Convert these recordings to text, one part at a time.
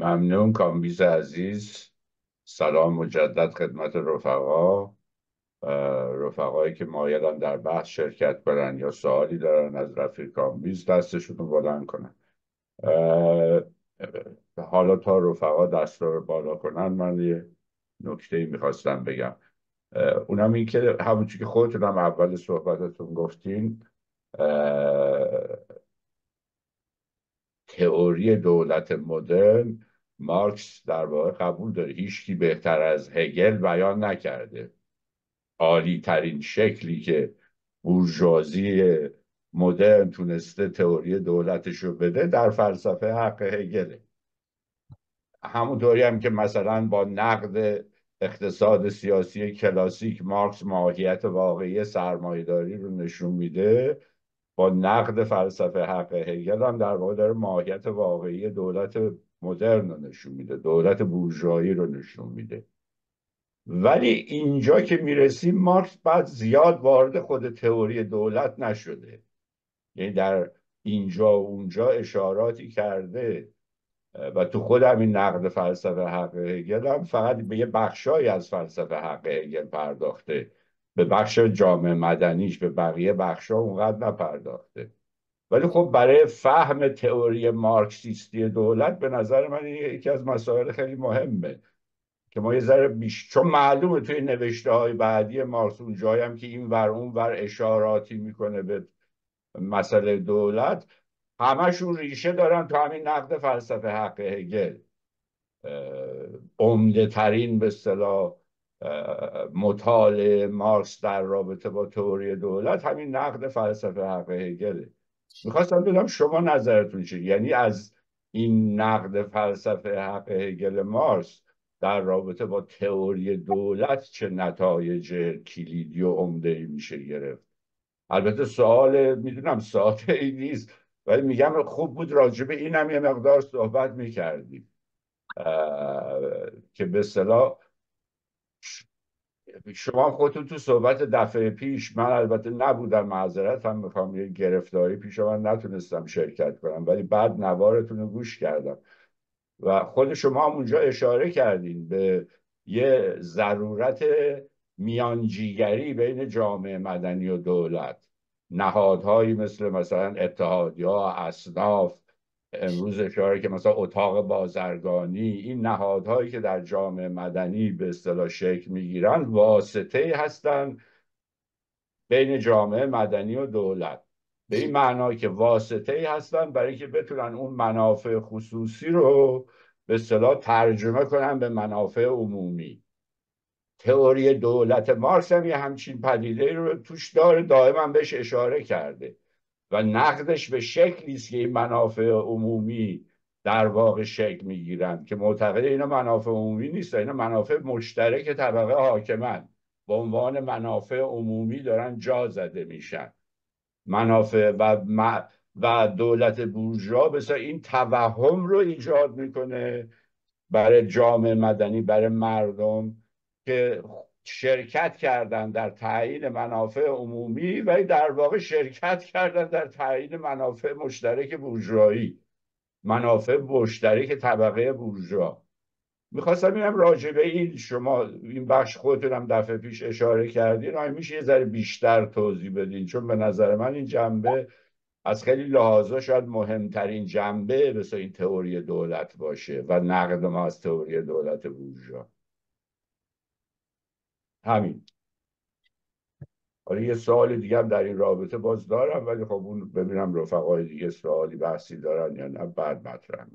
ممنون کامبیز عزیز. سلام مجدد خدمت رفقا. رفقایی که مایلن در بحث شرکت کنن یا سوالی دارن از رفیق کامبیز دستشون رو بلند کنن. حالا تا رفقا دست رو بالا کنن من یه نکته ای می‌خواستم بگم. اونم این که همونچه که خودتونم اول صحبتتون گفتین تئوری دولت مدرن مارکس در واقع قبول داره. هیچکی بهتر از هگل بیان نکرده. عالی ترین شکلی که بورژوازی مدرن تونسته تئوری دولتش رو بده در فلسفه حق هگله. همونطوری هم که مثلا با نقد اقتصاد سیاسی کلاسیک مارکس ماهیت واقعی سرمایهداری رو نشون میده با نقد فلسفه حق هگل هم در واقع داره ماهیت واقعی دولت مدرن رو نشون میده دولت بورژوایی رو نشون میده. ولی اینجا که می‌رسیم مارکس بعد زیاد وارد خود تئوری دولت نشده. یعنی در اینجا و اونجا اشاراتی کرده. و تو خود این نقد فلسفه حق هگل هم فقط به یه بخشایی از فلسفه حق هگل پرداخته. به بخش جامعه مدنیش به بقیه بخشا اونقدر نپرداخته. ولی خب برای فهم تئوری مارکسیستی دولت به نظر من یکی از مسائل خیلی مهمه که ما یه ذره بیش چون معلومه توی نوشته های بعدی مارکس اون هم که این ور اون ور اشاراتی می‌کنه به مسئله دولت همشون ریشه دارن تو همین نقد فلسفه حق هگل. عمده ترین به اصطلاح مطالعه مارکس در رابطه با تئوری دولت همین نقد فلسفه حق هگله. می‌خواستم بدم شما نظرتون چیه؟ یعنی از این نقد فلسفه حق هگل مارکس در رابطه با تئوری دولت چه نتایج کلیدی و عمده ای میشه گرفت؟ البته سوال می‌دونم ساده ای نیست ولی میگم خوب بود راجبه اینم یه مقدار صحبت می‌کردیم. که به صلاح شما خودتون تو صحبت دفعه پیش من البته نبودم معذرت هم می‌خوام یه گرفتاری پیش من نتونستم شرکت کنم ولی بعد نوارتون رو گوش کردم. و خود شما هم اونجا اشاره کردین به یه ضرورت میانجیگری بین جامعه مدنی و دولت. نهادهایی مثل مثلا اتحادیا اصناف امروز اشاره که مثلا اتاق بازرگانی این نهادهایی که در جامعه مدنی به اصطلاح شکل می‌گیرن واسطه هستند بین جامعه مدنی و دولت. به این معنا که واسطه هستن برای که بتونن اون منافع خصوصی رو به اصطلاح ترجمه کنن به منافع عمومی. تئوری دولت مارکس هم یه همچین پدیده رو توش داره دائما بهش اشاره کرده. و نقدش به شکلی است که این منافع عمومی در واقع شکل می‌گیرند که معتقد اینا منافع عمومی نیست اینا منافع مشترک طبقه حاکمن. به عنوان منافع عمومی دارن جا زده میشن. منافع و و دولت بورژوا بسا این توهم رو ایجاد می‌کنه برای جامعه مدنی برای مردم که شرکت کردن در تعیین منافع عمومی و در واقع شرکت کردن در تعیین منافع مشترک بورژوایی. منافع مشترک طبقه بورژوا. می‌خواستم ببینم راجع به این شما این بخش خودتونم دفعه پیش اشاره کردین. آیا میشه یه ذره بیشتر توضیح بدین؟ چون به نظر من این جنبه از خیلی لحاظا شاید مهمترین جنبه مثل این تئوری دولت باشه و نقد ما از تئوری دولت بورژوا. همین. حالا یه سوال دیگه هم در این رابطه باز دارم ولی خب اون ببینم رفقای دیگه سوالی بحثی دارن یا نه بعد مطرح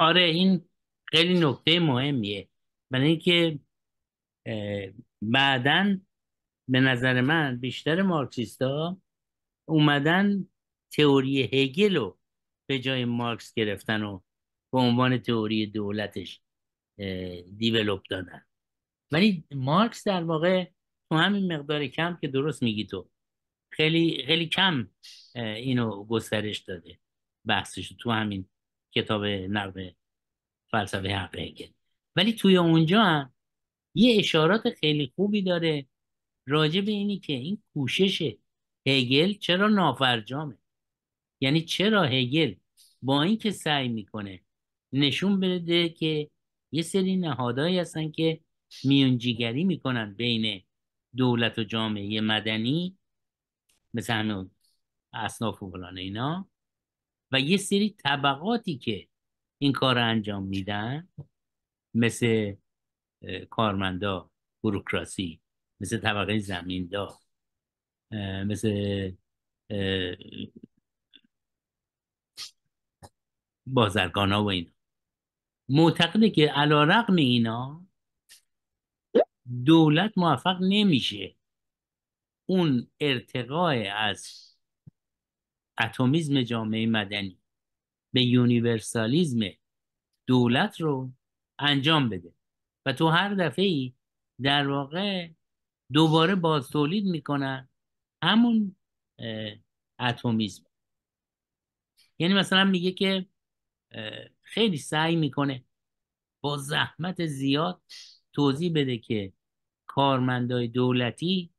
آره این خیلی نکته مهمیه. برای اینکه بعدا به نظر من بیشتر مارکسیستا اومدن تئوری هگل رو به جای مارکس گرفتن و به عنوان تئوری دولتش. دیولوب دادن. ولی مارکس در واقع تو همین مقدار کم که درست میگی تو خیلی خیلی کم اینو گسترش داده بحثش تو همین کتاب نقد فلسفه حق هگل. ولی توی اونجا هم یه اشارات خیلی خوبی داره راجع به اینی که این کوشش هگل چرا نافرجامه. یعنی چرا هگل با اینکه سعی می‌کنه نشون بده که یه سری نهادهایی هستن که میونجیگری می‌کنن بین دولت و جامعه مدنی مثل اصناف و فلان اینا. و یه سری طبقاتی که این کار رو انجام میدن مثل کارمندا بروکراسی مثل طبقه زمیندار مثل بازرگان و اینا. معتقده که علا رقم اینا دولت موفق نمیشه. اون ارتقای از atomism جامعه مدنی به universalism دولت رو انجام بده. و تو هر دفعه ای در واقع دوباره باز تولید می‌کنن همون atomism. یعنی مثلا میگه که خیلی سعی می‌کنه با زحمت زیاد توضیح بده که کارمندای دولتی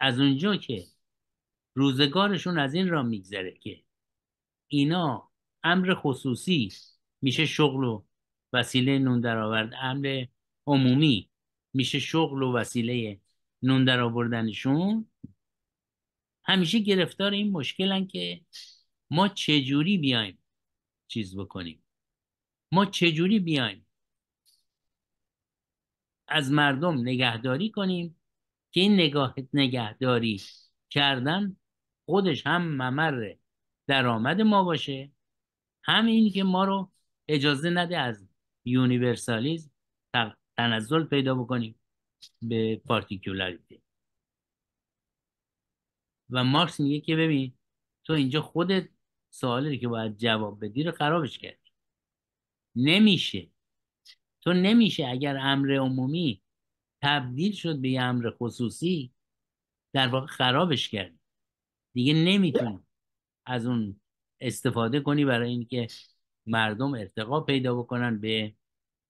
از اونجا که روزگارشون از این را میگذره که اینا امر خصوصی میشه شغل و وسیله نون درآورد امر عمومی میشه شغل و وسیله نون در آوردنشون همیشه گرفتار این مشکلن که ما چجوری بیایم چیز بکنیم. ما چجوری بیایم؟ از مردم نگهداری کنیم که این نگاه نگهداری کردن خودش هم ممر درآمد ما باشه. هم این که ما رو اجازه نده از universalism تنزل پیدا بکنیم به particularity. و مارکس میگه که ببین تو اینجا خودت سوالی که باید جواب بدی رو خرابش کردی نمیشه. تو نمیشه اگر امر عمومی تبدیل شد به امر خصوصی در واقع خرابش کردی دیگه نمی‌تونی از اون استفاده کنی برای اینکه مردم ارتقا پیدا بکنن به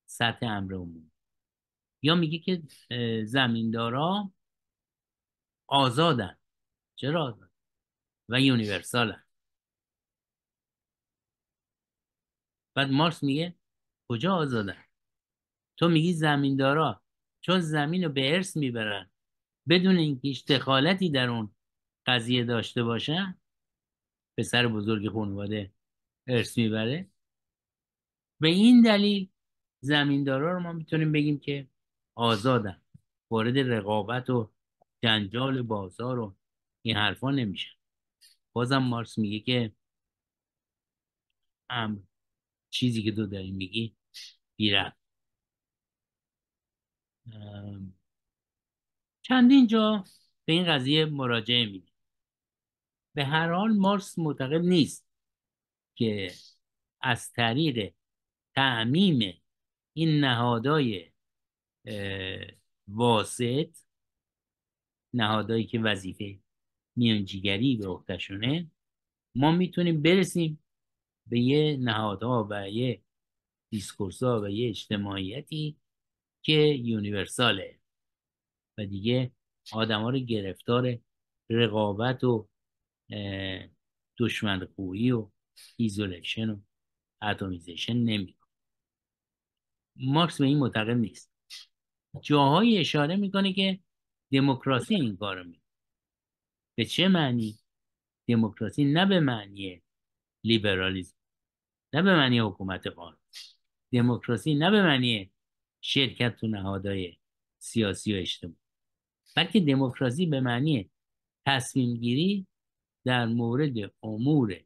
سطح امر عمومی. یا میگه که زمیندارا آزادن. چرا آزاد و یونیورسالن. بعد مارکس میگه کجا آزادن تو میگی زمیندارا. چون زمین رو به ارث می‌برن. بدون اینکه هیچ دخالتی در اون قضیه داشته باشن پسر بزرگ خانواده ارث می‌بره. به این دلیل زمیندارا رو ما می‌تونیم بگیم که آزادن. وارد رقابت و جنجال بازار و این حرفا نمیشه بازم مارس میگه که ام چیزی که تو داری میگی بیرد چندین جا به این قضیه مراجعه میده به هر حال مارس معتقد نیست که از طریق تعمیم این نهادهای واسط نهادهایی که وظیفه میانجیگری به عهدهشونه ما می‌تونیم برسیم به یه نهادها و یه دیسکورس ها و یه اجتماعیتی که یونیورساله و دیگه آدم ها رو گرفتار رقابت و دشمن خویی و isolation و atomization نمی مارکس به این معتقد نیست. جاهایی اشاره می‌کنه که دموکراسی این کارو می‌کنه. به چه معنی؟ دموکراسی نه به معنی لیبرالیزم نه به معنی حکومت قانون. دموکراسی نه به معنی شرکت تو نهادهای سیاسی و اجتماعی. بلکه دموکراسی به معنی تصمیم گیری در مورد امور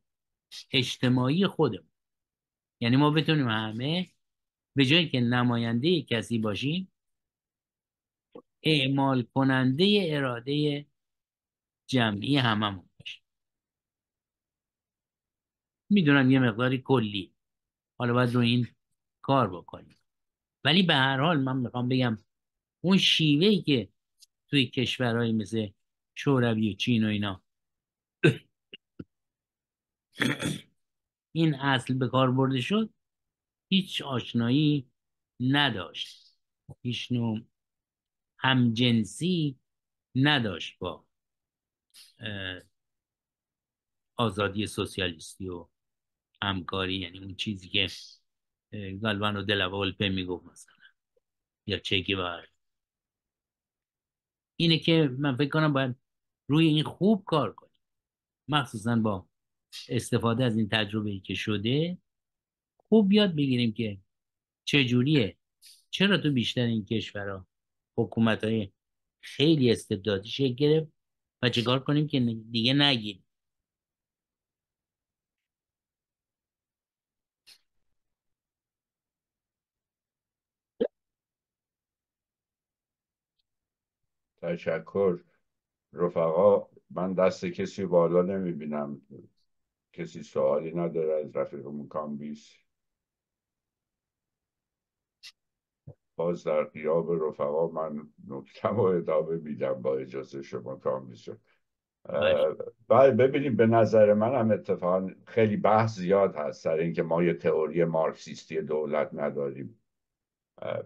اجتماعی خودمون. یعنی ما بتونیم همه به جایی که نماینده کسی باشیم اعمال کننده اراده جمعی هممون باشیم می‌دونم یه مقداری کلی. حالا باید رو این کار بکنیم. ولی به هر حال من می‌خوام بگم اون شیوهی که توی کشورهای مثل شوروی و چین و اینا این اصل به کار برده شد هیچ آشنایی نداشت. هیچ نوع همجنسی نداشت با آزادی سوسیالیستی و همکاری یعنی اون چیزی که گالوانو دلاولپه می‌گفت مثلا یا چکی بار اینه که من فکر کنم باید روی این خوب کار کنیم. مخصوصا با استفاده از این تجربه ای که شده خوب یاد بگیریم که چجوریه. چرا تو بیشتر این کشورها حکومت های خیلی استبدادی شکل گرفت و چیکار کنیم که دیگه نگیریم؟ تشکر. رفقا من دست کسی بالا نمی‌بینم. کسی سوالی نداره از رفیقمون کامبیس باز در قیاب رفقا من نکتم و ادامه میدم با اجازه شما کامبیس بله ببینیم به نظر من هم اتفاقا خیلی بحث زیاد هست سر اینکه ما یه تئوری مارکسیستی دولت نداریم.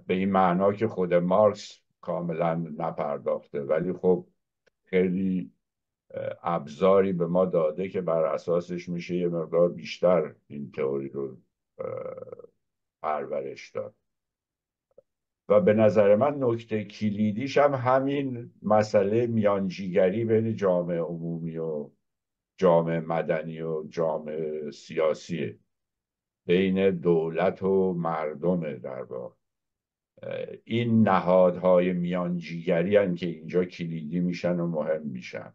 به این معنا که خود مارکس کاملا نپرداخته. ولی خب خیلی ابزاری به ما داده که بر اساسش میشه یه مقدار بیشتر این تئوری رو پرورش داد. و به نظر من نکته کلیدیش هم همین مسئله میانجیگری بین جامعه عمومی و جامعه مدنی و جامعه سیاسیه. بین دولت و مردم در واقع. این نهادهای میانجیگری هم که اینجا کلیدی میشن و مهم میشن.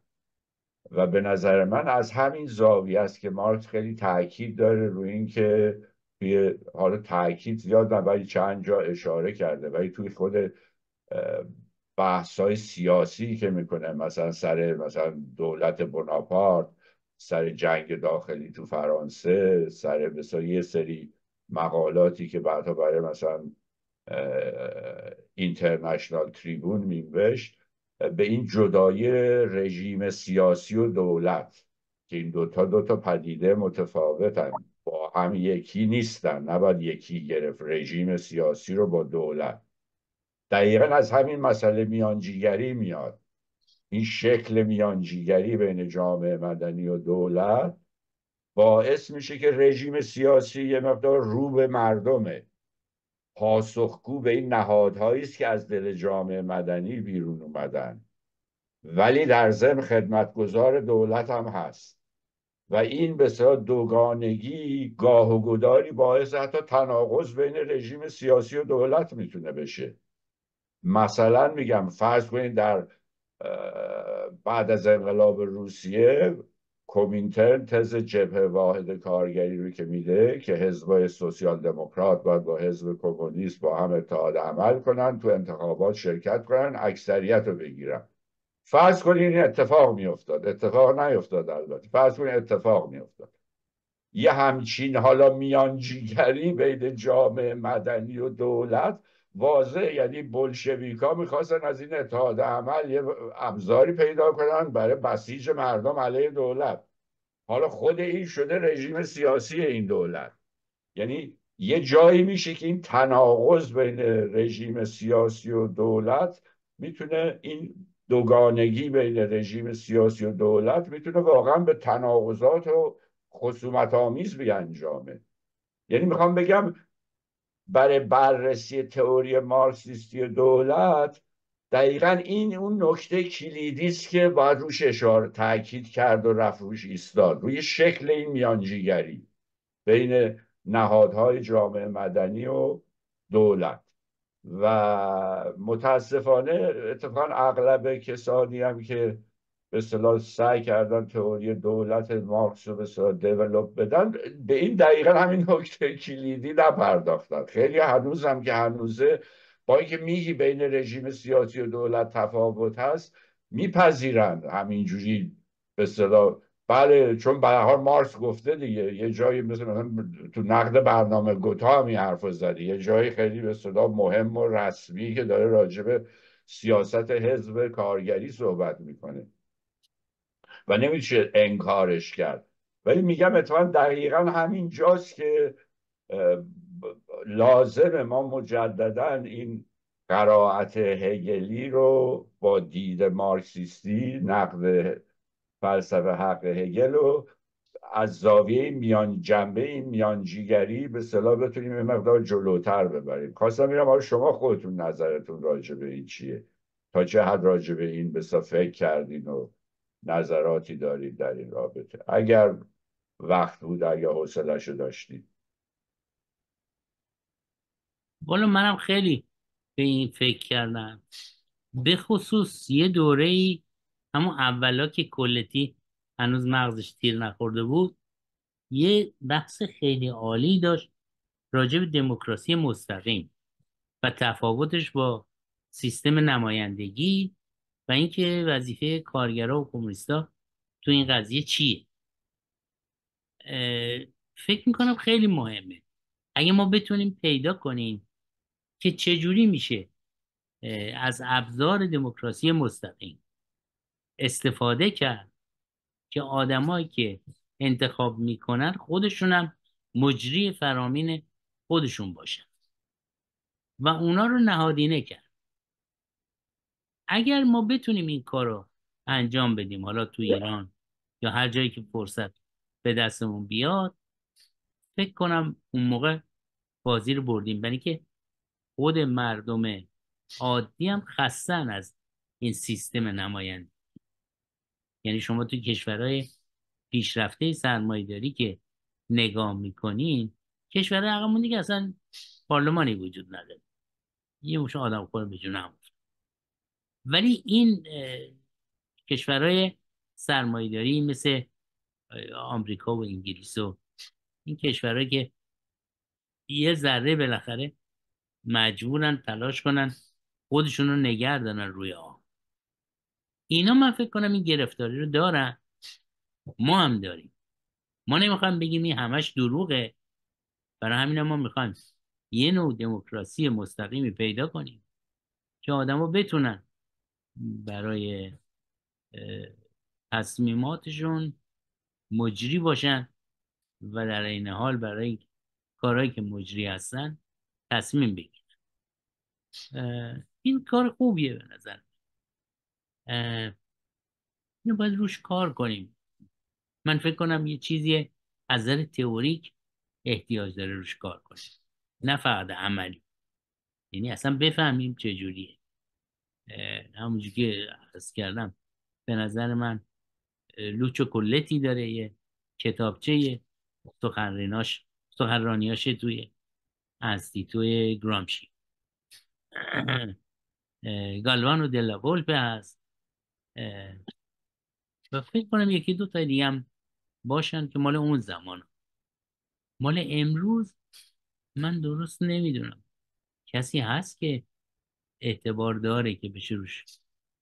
و به نظر من از همین زاویه است که مارکس خیلی تاکید داره روی اینکه توی حالا تاکید زیاد نه ولی چند جا اشاره کرده. ولی توی خود بحث سیاسی که می‌کنه مثلا سر مثلا دولت بناپارت سر جنگ داخلی تو فرانسه سر مثلا یه سری مقالاتی که بعدها برای مثلا اینترنشنال تریبون میوشت به این جدایی رژیم سیاسی و دولت که این دوتا دوتا پدیده متفاوتن با هم یکی نیستن نباید یکی گرفت رژیم سیاسی رو با دولت. دقیقا از همین مسئله میانجیگری میاد. این شکل میانجیگری بین جامعه مدنی و دولت باعث میشه که رژیم سیاسی یه مقدار رو به مردمه. پاسخگو به این نهادهایی است که از دل جامعه مدنی بیرون اومدن. ولی در ضمن خدمتگزار دولت هم هست. و این به دوگانگی گاه و گداری باعث حتی تناقض بین رژیم سیاسی و دولت می‌تونه بشه. مثلا میگم فرض کنید در بعد از انقلاب روسیه کومینترن تز جبهه واحد کارگری رو که میده که حزب سوسیال دموکرات باید با حزب کمونیست با هم اتحاد عمل کنن تو انتخابات شرکت کنن اکثریت رو بگیرن. فرض کنید این اتفاق میافتاد. اتفاق نیفتاد البته. فرض کنید اتفاق میافتاد. یه همچین حالا میانجیگری بین جامعه مدنی و دولت واضح یعنی بلشویکا می‌خواستن از این اتحاد عمل یه ابزاری پیدا کنن برای بسیج مردم علیه دولت. حالا خود این شده رژیم سیاسی این دولت. یعنی یه جایی میشه که این تناقض بین رژیم سیاسی و دولت می‌تونه این دوگانگی بین رژیم سیاسی و دولت می‌تونه واقعا به تناقضات و خصومت آمیز بیانجامه. یعنی می‌خوام بگم برای بررسی تئوری مارکسیستی دولت دقیقا این اون نکته کلیدی است که باید روش اشاره تاکید کرد و رفت روش ایستاد. روی شکل این میانجیگری بین نهادهای جامعه مدنی و دولت. و متاسفانه اتفاقا اغلب کسانی هم که به اصطلاح سعی کردن تئوری دولت مارکس رو به اصطلاح دیولوب بدن به این دقیقا همین نکته کلیدی نپرداختن. خیلی هنوز هم که هنوزه با اینکه میگی بین رژیم سیاسی و دولت تفاوت هست میپذیرند همینجوری به اصطلاح. بله چون به حال مارکس گفته دیگه یه جایی مثل مثلا تو نقد برنامه گوتا هم حرف زدی. یه جایی خیلی به اصطلاح مهم و رسمی که داره راجب سیاست حزب کارگری صحبت می‌کنه. و نمیشه انکارش کرد. ولی میگم اتفاقا دقیقا همین جاست که لازم ما مجددا این قرائت هگلی رو با دید مارکسیستی نقد فلسفه حق هگل رو از زاویه میان جنبه این میانجیگری به صلاح بتونیم یه مقدار جلوتر ببریم. خواستم میرم حالا شما خودتون نظرتون راجع به این چیه؟ تا چه حد راجع به این بسا فکر کردین و نظراتی دارید در این رابطه. اگر وقت بود یا حوصلهشو داشتید. والا منم خیلی به این فکر کردم. به خصوص یه دوره ای همون اولا که کلتی هنوز مغزش تیر نخورده بود یه بحث خیلی عالی داشت راجع به دموکراسی مستقیم و تفاوتش با سیستم نمایندگی و اینکه وظیفه کارگرا و کمونیستا تو این قضیه چیه؟ فکر می‌کنم خیلی مهمه. اگه ما بتونیم پیدا کنیم که چجوری میشه از ابزار دموکراسی مستقیم استفاده کرد که آدمایی که انتخاب می‌کنن خودشونم مجری فرامین خودشون باشن و اونا رو نهادینه کرد. اگر ما بتونیم این کار رو انجام بدیم حالا تو ایران یا هر جایی که فرصت به دستمون بیاد فکر کنم اون موقع بازی رو بردیم. برای که خود مردم عادی هم خستن از این سیستم نماینده. یعنی شما تو کشورهای پیشرفته سرمایه داری که نگاه می‌کنین کشورهای عقبمون دیگه اصلا پارلمانی وجود نداره. یه موش آدم خور به جون ولی این کشورهای سرمایهداری مثل آمریکا و انگلیس و این کشورهایی که یه ذره بالاخره مجبورن تلاش کنن خودشون رو نگه دارن روی آب. اینا من فکر کنم این گرفتاری رو دارن. ما هم داریم. ما نمی‌خوایم بگیم این همش دروغه. برای همین ما می‌خوایم یه نوع دموکراسی مستقیمی پیدا کنیم که آدما بتونن برای تصمیماتشون مجری باشن و در این حال برای کارهایی که مجری هستن تصمیم بگیرن. این کار خوبیه به نظر اینو باید روش کار کنیم. من فکر کنم یه چیزی از نظر تئوریک احتیاج داره روش کار کنیم. نه فقط عملی. یعنی اصلا بفهمیم چجوریه. همونجور که از کردم. به نظر من لوچ و کلتی داره یه کتابچه سخنرانیاش سخنرانیاش توی توی گرامشی. گالوان و دلا ولپه هست. و فکر کنم یکی دو تا دیگه هم باشن که مال اون زمان مال امروز من درست نمی‌دونم. کسی هست که اعتبار داره که بشه روش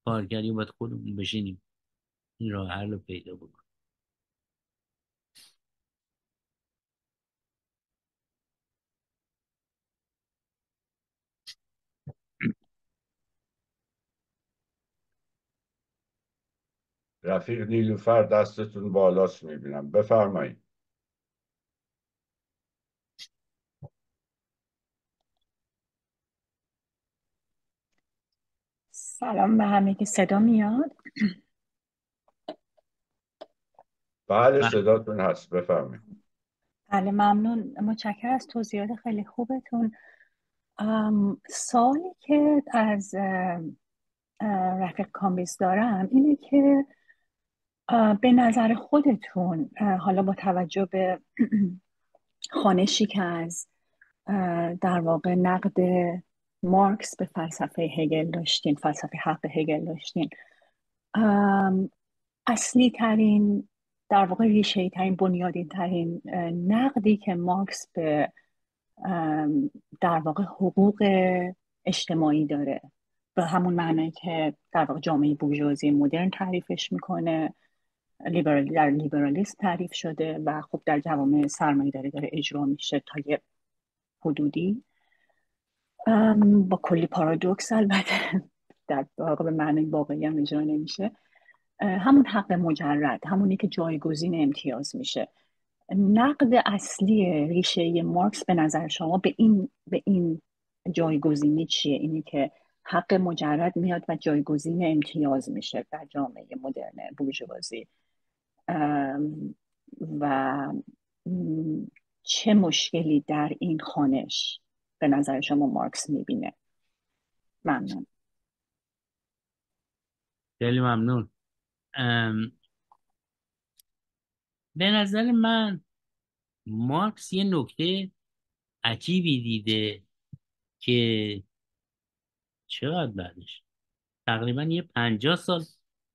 کار کردی باید خودمون بشینیم. این راه حل رو پیدا بکن رفیق نیلوفر دستتون بالاست می‌بینم. بفرمایید. سلام به همه که صدا میاد. بله صداتون هست. بفرمایید. بله ممنون. متشکر از توضیحات خیلی خوبتون. سوالی که از رفیق کامبیز دارم اینه که به نظر خودتون حالا با توجه به خوانشی که از در واقع نقد مارکس به فلسفه هگل داشتین فلسفه حق هگل داشتین اصلی ترین در واقع ریشه‌ای ترین بنیادی ترین نقدی که مارکس به در واقع حقوق اجتماعی داره. به همون معنی که در واقع جامعه بورژوازی مدرن تعریفش می‌کنه لیبرال در لیبرالیسم تعریف شده و خب در جوامع سرمایه داره داره اجرا میشه تا یه حدودی. با کلی پارادوکس البته. در واقع به معنی واقعی هم اجرا نمیشه. همون حق مجرد همونی که جایگزین امتیاز میشه. نقد اصلی ریشه مارکس به نظر شما به این به این جایگزینی چیه؟ اینی که حق مجرد میاد و جایگزین امتیاز میشه در جامعه مدرن بورژوازی و چه مشکلی در این خانش؟ به نظر شما مارکس می‌بینه. ممنون. خیلی ممنون. به نظر من مارکس یه نکته عجیبی دیده که چقدر بعدش؟ تقریبا یه پنجاه سال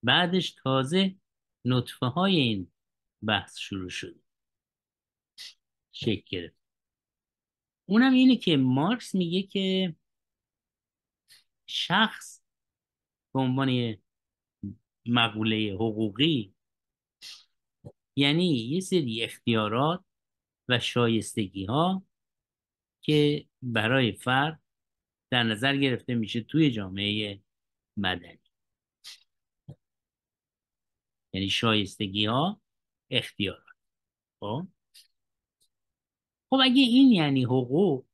بعدش تازه نطفه های این بحث شروع شد. شکل گرفت. اونم اینه که مارکس میگه که شخص به عنوان مقوله حقوقی یعنی یه سری اختیارات و شایستگی ها که برای فرد در نظر گرفته میشه توی جامعه مدنی. یعنی شایستگی ها اختیارات. خب؟ خب اگه این یعنی حقوق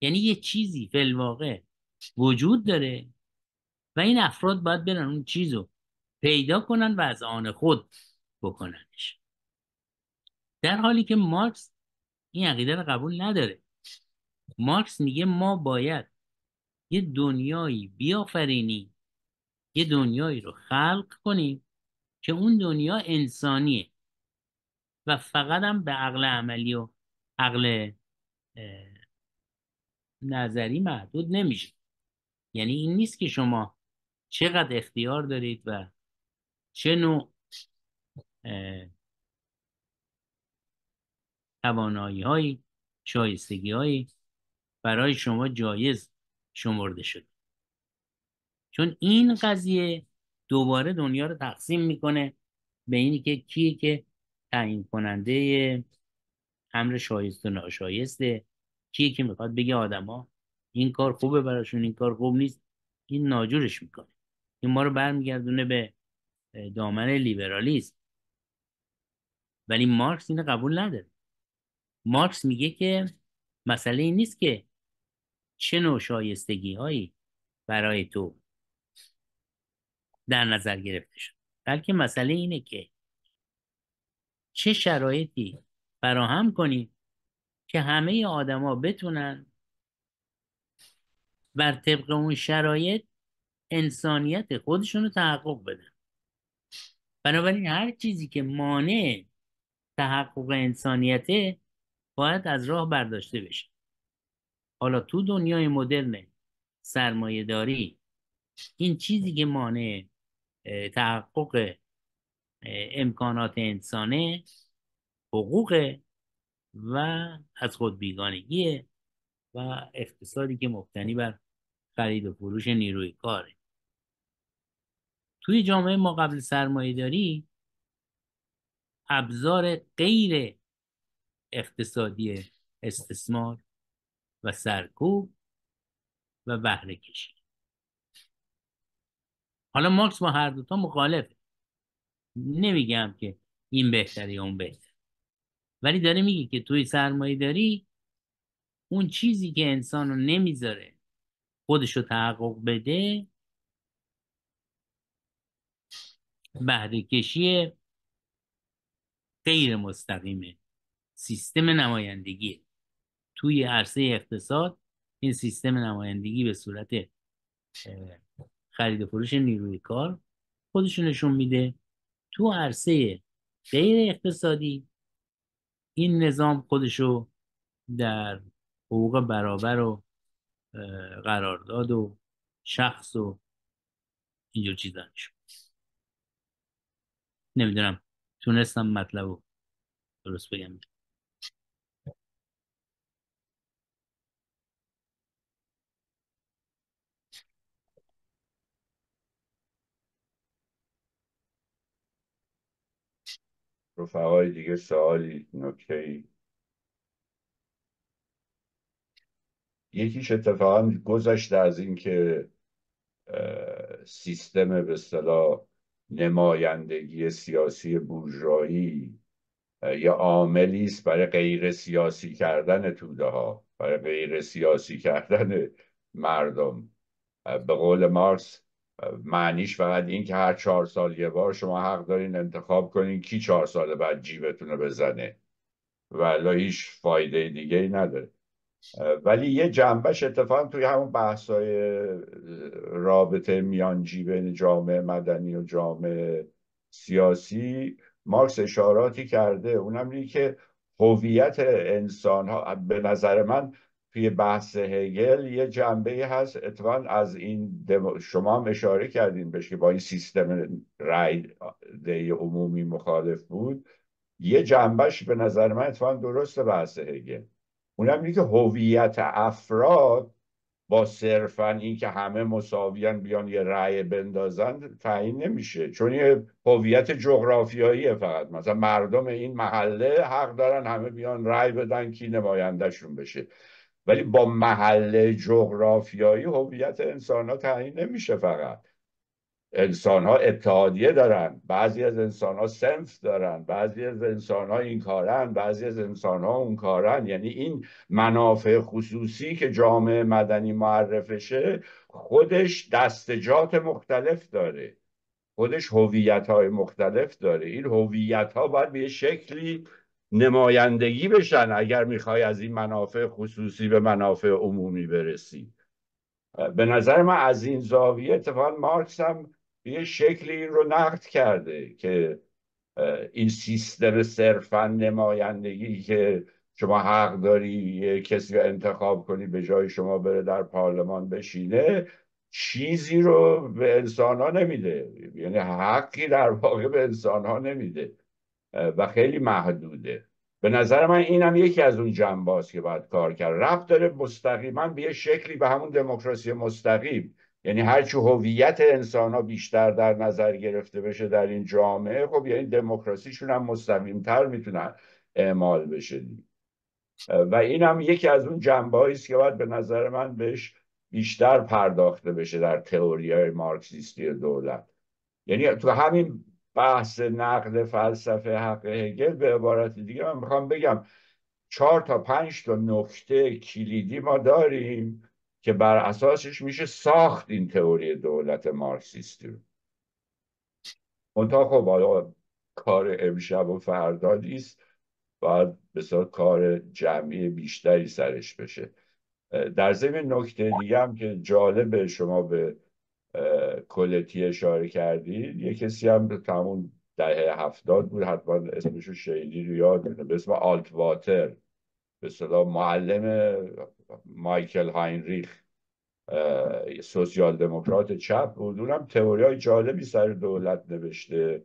یعنی یه چیزی فلواقع وجود داره و این افراد باید برن اون چیز رو پیدا کنن و از آن خود بکننش. در حالی که مارکس این عقیده رو قبول نداره. مارکس میگه ما باید یه دنیایی بیافرینیم یه دنیایی رو خلق کنیم که اون دنیا انسانیه و فقط هم به عقل عملی و عقل نظری محدود نمیشه. یعنی این نیست که شما چقدر اختیار دارید و چه نوع توانایی های شایستگی هایی برای شما جایز شمرده شده. چون این قضیه دوباره دنیا رو تقسیم می‌کنه به اینی که کیه که تعیین کننده امر شایست و ناشایسته کیه که می‌خواد بگه آدما این کار خوبه براشون این کار خوب نیست این ناجورش می‌کنه. این ما رو برمیگردونه به دامن لیبرالیسم. ولی مارکس اینو قبول نداره. مارکس میگه که مسئله این نیست که چه نوع شایستگی هایی برای تو در نظر گرفته شد. بلکه مسئله اینه که چه شرایطی فراهم کنید که همه آدما بتونن بر طبق اون شرایط انسانیت خودشون رو تحقق بدن. بنابراین هر چیزی که مانع تحقق انسانیته باید از راه برداشته بشه. حالا تو دنیای مدرن سرمایه داری این چیزی که مانع تحقق امکانات انسانه حقوق و از خود بیگانگیه و اقتصادی که مبتنی بر خرید و فروش نیروی کاره. توی جامعه ما قبل سرمایه داری ابزار غیر اقتصادی استثمار و سرکوب و بهره کشی. حالا مارکس با هر دوتا مخالفه. نمیگم که این بهتره یا اون بهتر ولی داره میگه که توی سرمایه داری اون چیزی که انسان رو نمی‌ذاره خودش رو تحقق بده بهره کشی غیر مستقیمه سیستم نمایندگی توی عرصه اقتصاد این سیستم نمایندگی به صورت خرید و فروش نیروی کار خودشونشون میده. تو عرصه غیر اقتصادی این نظام خودشو در حقوق برابر و قرارداد و شخص و اینجور چیزا نمی‌دونم تونستم مطلب رو درست بگم. رفقای دیگه سوالی نکته ای؟ یکیش اتفاقا گذشته از اینکه سیستم به اصطلاح نمایندگی سیاسی بورژوایی یا عاملی است برای غیر سیاسی کردن توده ها برای غیر سیاسی کردن مردم. به قول مارکس معنیش فقط این که هر چهار سال یه بار شما حق دارین انتخاب کنین کی چهار سال بعد جیبتون رو بزنه. و هیچ فایده دیگه ای نداره. ولی یه جنبش اتفاقا توی همون بحثای رابطه میانجی بین جامعه مدنی و جامعه سیاسی مارکس اشاراتی کرده. اونم اینه که هویت انسان ها به نظر من توی بحث هگل یه جنبه هست. اتفاقا از این شما هم اشاره کردین بهش که با این سیستم رای عمومی مخالف بود. یه جنبش به نظر من اتفاقا درست بحث هگل. اونم اینه که هویت افراد با صرفا اینکه همه مساویان بیان یه رأی بندازن تعیین نمیشه. چون یه هویت جغرافیایی فقط. مثلا مردم این محله حق دارن همه بیان رأی بدن کی نمایندهشون بشه. ولی با محله جغرافیایی هویت انسان ها تعیین نمیشه فقط. انسان ها اتحادیه دارن. بعضی از انسان ها سنف دارن. بعضی از انسان ها این کارن. بعضی از انسان ها اون کارن. یعنی این منافع خصوصی که جامعه مدنی معرفشه خودش دستجات مختلف داره. خودش هویت های مختلف داره. این هویت ها باید به شکلی نمایندگی بشن اگر می‌خوای از این منافع خصوصی به منافع عمومی برسی. به نظر من از این زاویه اتفاقا مارکس هم یه شکلی این رو نقد کرده که این سیستم صرفا نمایندگی که شما حق داری یه کسی رو انتخاب کنی به جای شما بره در پارلمان بشینه چیزی رو به انسان ها نمیده. یعنی حقی در واقع به انسان ها نمیده. و خیلی محدوده. به نظر من اینم یکی از اون جنباست که باید کار کرد. رفت داره مستقیما به یه شکلی به همون دموکراسی مستقیم. یعنی هرچی هویت انسان ها بیشتر در نظر گرفته بشه در این جامعه خب یعنی دموکراسیشون هم مستقیمتر می‌تونن اعمال بشه و این هم یکی از اون جنبه است که باید به نظر من بهش بیشتر پرداخته بشه در تئوری های مارکسیستی دولت. یعنی تو همین بحث نقد فلسفه حق هگل به عبارت دیگه من می‌خوام بگم چهار تا پنج تا نکته کلیدی ما داریم که بر اساسش میشه ساخت این تئوری دولت مارکسیستی رو. منتها خب حالا کار امشب و فردا نیست باید بسیار کار جمعی بیشتری سرش بشه. در ضمن نکته دیگه هم که جالب شما به کلتی اشاره کردید یه کسی هم تمون دهه هفتاد بود حتما اسمشو شیلی رو یاد به اسم آلت واتر. به صدا معلم مایکل هاینریخ سوسیال دموکرات چپ بود. اونم تئوری های جالبی سر دولت نوشته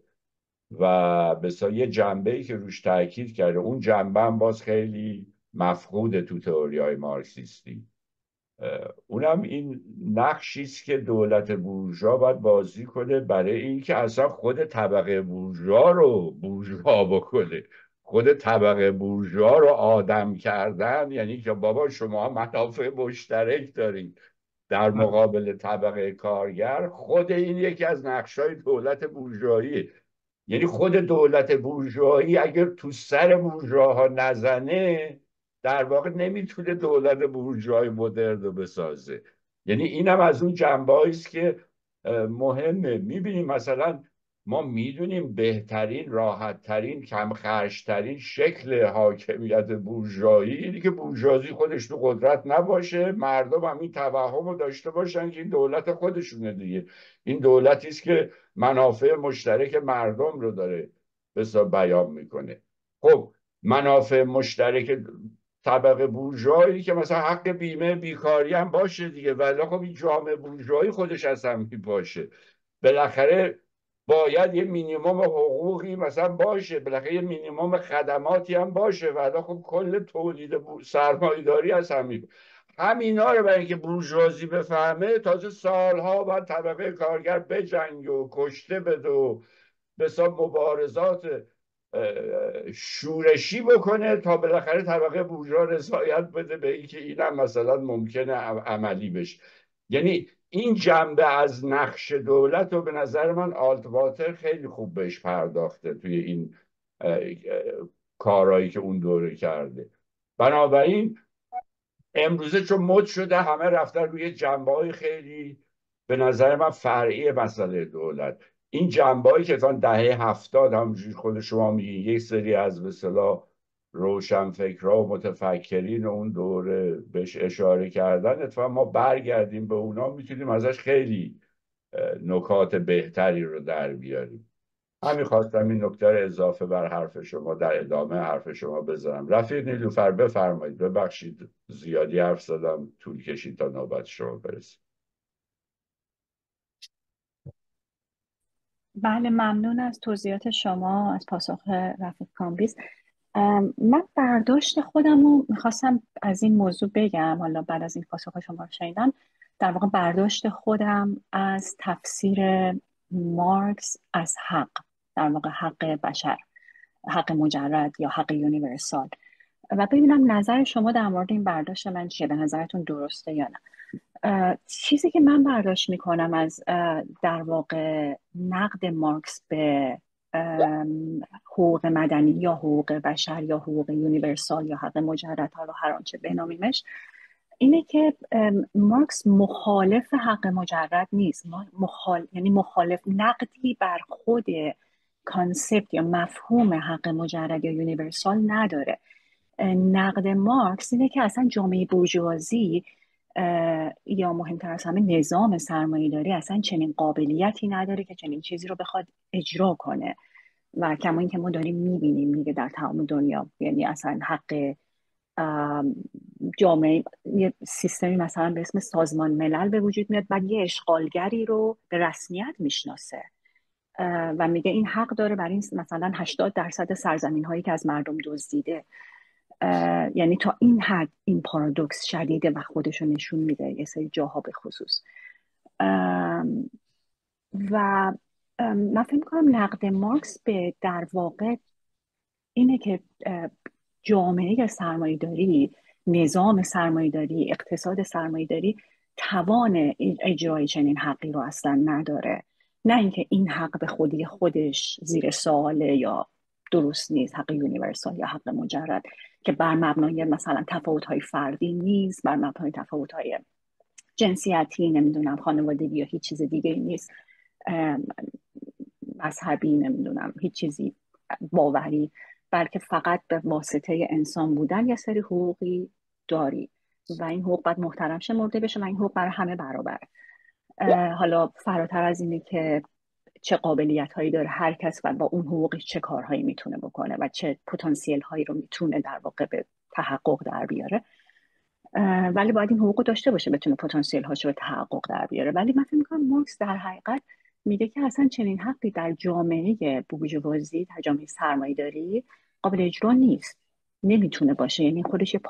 و به یه جنبه ای که روش تاکید کرده. اون جنبه هم باز خیلی مفقود تو تئوری های مارکسیستی. اونم این نقشی است که دولت بورژوا باید بازی کنه برای اینکه اصلا خود طبقه بورژوا رو بورژوا بکنه. خود طبقه بورژوا رو آدم کردن یعنی که بابا شما منافع مشترک دارید در مقابل طبقه کارگر خود این یکی از نقشای دولت بورژوایی. یعنی خود دولت بورژوایی اگر تو سر بورژواها نزنه در واقع نمی‌تونه دولت بورژوای مدرن رو بسازه. یعنی اینم از اون جنبه است که مهمه. می‌بینیم مثلا ما می‌دونیم بهترین راحتترین کم خرشترین شکل حاکمیت بورژوایی اینه که بورژوازی خودش تو قدرت نباشه. مردم هم این توهم رو داشته باشن که این دولت خودشونه دیگه. این دولتی است که منافع مشترک مردم رو داره به بیان می‌کنه. خب منافع مشترک طبقه بورژوایی که مثلا حق بیمه بیکاری هم باشه دیگه. ولی خب این جامعه بورژوایی خودش از هم باشه بالاخره باید یه مینیموم حقوقی مثلا باشه. بالاخره یه مینیموم خدماتی هم باشه. و خب کل تولید سرمایه‌داری از همین همینا رو برای اینکه بورژوازی بفهمه تازه سالها بعد طبقه کارگر بجنگ و کشته بده و به مبارزات شورشی بکنه تا بالاخره طبقه بورژوا رضایت بده به اینکه اینم مثلا ممکنه عملی بشه. یعنی این جنبه از نقش دولت رو به نظر من آلتواتر خیلی خوب بهش پرداخته توی این کارهایی که اون دوره کرده. بنابراین امروزه چون مد شده همه رفتن روی جنبه های خیلی به نظر من فرعی مسئله دولت. این جنبایی که تا دهه هفتاد همونجوری خود شما میگین یک سری از مثلا روشنفکرها و متفکرین اون دوره بهش اشاره کردن اتفاقا ما برگردیم به اونا می‌تونیم ازش خیلی نکات بهتری رو در بیاریم. همین خواستم این نکته اضافه بر حرف شما در ادامه حرف شما بزنم رفیق نیلوفر بفرمایید. ببخشید زیادی حرف زدم طول کشید تا نوبت شما برسید بله ممنون از توضیحات شما از پاسخ رفیق کامبیز. من برداشت خودم رو می‌خواستم از این موضوع بگم حالا بعد از این پاسخ شما رو شنیدم. در واقع برداشت خودم از تفسیر مارکس از حق در واقع حق بشر حق مجرد یا حق universal. و ببینم نظر شما در مورد این برداشت من چیه؟ به نظرتون درسته یا نه؟ چیزی که من برداشت می‌کنم از در واقع نقد مارکس به حقوق مدنی یا حقوق بشر یا حقوق universal یا حق مجرد حالا هر آنچه بنامیمش اینه که مارکس مخالف حق مجرد نیست. مخال... یعنی مخالف نقدی بر خود concept یا مفهوم حق مجرد یا universal نداره. نقد مارکس اینه که اصلا جامعه بورژوازی یا مهمتر از همه نظام سرمایه داری اصلا چنین قابلیتی نداره که چنین چیزی رو بخواد اجرا کنه. و کما اینکه ما داریم می‌بینیم دیگه در تمام دنیا. یعنی اصلا حق جامعه یه سیستمی مثلا به اسم سازمان ملل به وجود میاد بعد یه اشغالگری رو به رسمیت می‌شناسه. و میگه این حق داره برای این مثلا 80 درصد سرزمین هایی که از مردم دزدیده. یعنی تا این حد این پارادوکس شدیده و خودشو نشون میده یه سری جاها به خصوص. و من فکر کنم نقد مارکس به در واقع اینه که جامعه سرمایه داری نظام سرمایه داری اقتصاد سرمایه داری توان اجرای چنین حقی رو اصلا نداره. نه اینکه این حق به خودی خودش زیر سواله یا درست نیست حق یونیورسال یا حق مجرد. که بر مبنای مثلا تفاوت های فردی نیست بر مبنای تفاوت های جنسیتی نمی‌دونم خانوادگی یا هیچ چیز دیگه نیست. مذهبی نمی‌دونم هیچ چیزی باوری بلکه فقط به واسطه انسان بودن یه سری حقوقی داری و این حقوق باید محترم شمرده بشه و این حقوق برای همه برابر حالا فراتر از اینه که چه قابلیت هایی داره هر کس و با اون حقوقش چه کارهایی می‌تونه بکنه و چه پتانسیل هایی رو می‌تونه در واقع به تحقق در بیاره. ولی باید این حقوق داشته باشه بتونه پتانسیل هاشو به تحقق در بیاره. ولی من فکر می‌کنم مارکس در حقیقت میگه که اصلا چنین حقی در جامعه بورژوازی در جامعه سرمایه داری قابل اجرا نیست. نمی‌تونه باشه. یعنی خودش یه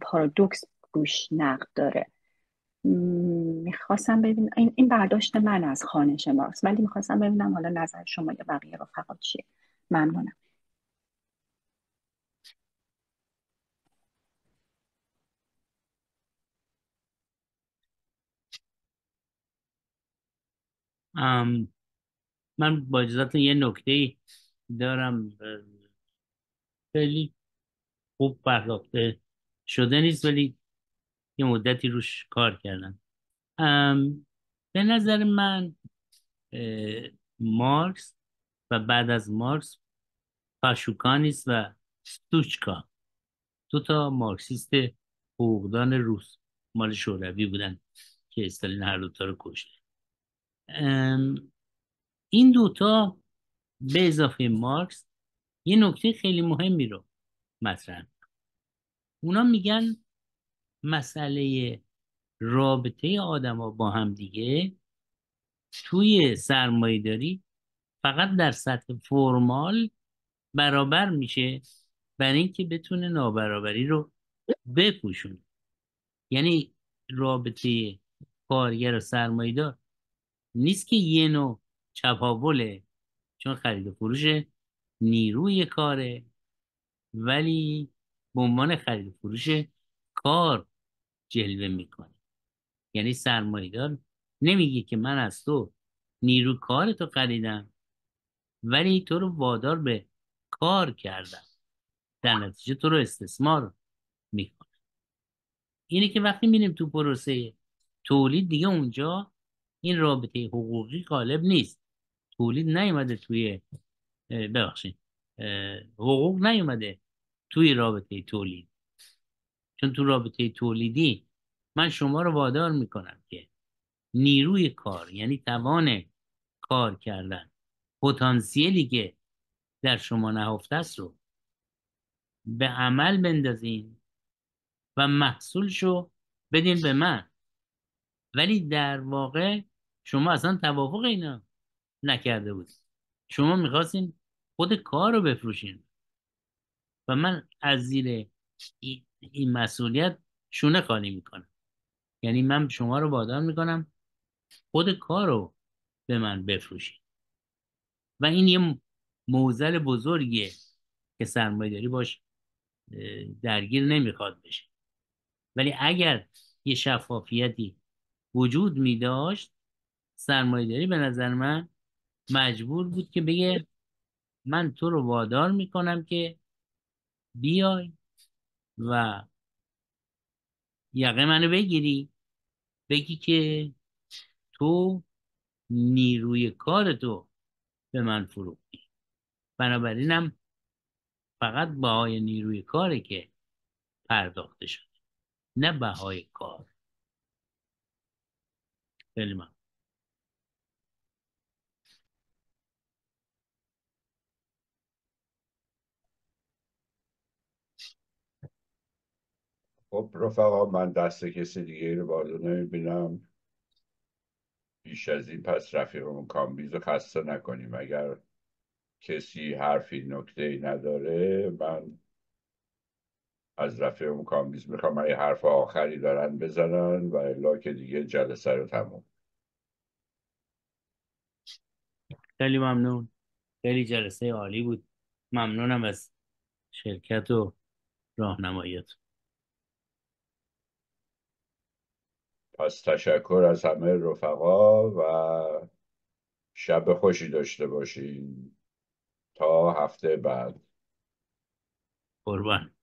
پارادوکس روش نقد داره. می‌خواستم ببینم این برداشت من از خانش مارکس ولی می‌خواستم ببینم حالا نظر شما یا بقیه رفقا چیه. ممنونم. من با اجازتون یه نکته دارم. خیلی خوب پرداخته شده نیست ولی یه مدتی روش کار کردم به نظر من مارکس و بعد از مارکس پاشوکانیس و ستوچکا دو تا مارکسیست حقوقدان روس مال شوروی بودن که استالین هر دوتا رو کشته. این دوتا به اضافه مارکس یه نکته خیلی مهمی رو مطرح اونا میگن مسئله رابطه آدما با هم دیگه توی سرمایه داری فقط در سطح فرمال برابر میشه برای اینکه بتونه نابرابری رو بپوشونه. یعنی رابطه کارگر و سرمایه دار نیست که یه نوع چپاوله چون خرید و فروش نیروی کاره ولی به عنوان خرید و فروش کار جلوه می‌کنه یعنی سرمایدار نمیگه که من از تو نیرو کار تو خریدم ولی تو رو وادار به کار کردم. در نتیجه تو رو استثمار می‌کنه اینه که وقتی میریم تو پروسه تولید دیگه اونجا این رابطه حقوقی غالب نیست. تولید نیومده توی ببخشید حقوق نیومده توی رابطه تولید. چون تو رابطه تولیدی من شما رو وادار می‌کنم که نیروی کار یعنی توان کار کردن پتانسیلی که در شما نهفته است رو به عمل بندازین و محصولشو بدین به من. ولی در واقع شما اصلا توافق اینا نکرده بود شما می‌خواستین خود کار رو بفروشین. و من از زیر این مسئولیت شونه خالی می‌کنم یعنی من شما رو وادار می‌کنم خود کار رو به من بفروشین و این یه موزل بزرگیه که سرمایه داری باش درگیر نمی‌خواد بشه. ولی اگر یه شفافیتی وجود می داشت سرمایه داری به نظر من مجبور بود که بگه من تو رو وادار می‌کنم که بیای و یقه منو بگیری. بگی که تو نیروی کار تو به من فروختی. بنابراینم فقط بهای نیروی کاره که پرداخته شده. نه بهای کار. خیلی من خب رفقا من دست کسی دیگه رو بالا نمی‌بینم. بیش از این پس رفیقمون کامبیز رو خسته نکنیم. اگر کسی حرفی نکته ای نداره من از رفیقمون کامبیز می‌خوام. این حرف آخری دارن بزنن و الا که دیگه جلسه رو تموم. خیلی ممنون. خیلی جلسه عالی بود. ممنونم از شرکت و راهنماییت پس تشکر از همه رفقا و شب خوشی داشته باشین تا هفته بعد. قربان.